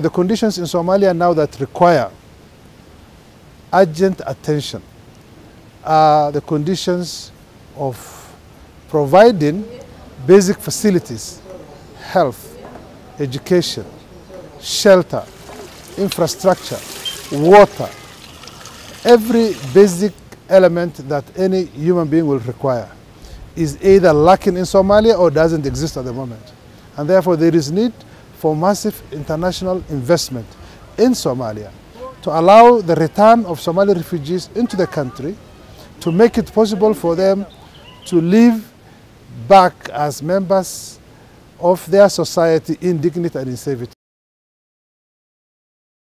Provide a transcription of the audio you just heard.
The conditions in Somalia now that require urgent attention are the conditions of providing basic facilities, health, education, shelter, infrastructure, water, every basic element that any human being will require is either lacking in Somalia or doesn't exist at the moment. And therefore there is need for massive international investment in Somalia to allow the return of Somali refugees into the country to make it possible for them to live back as members of their society in dignity and in safety.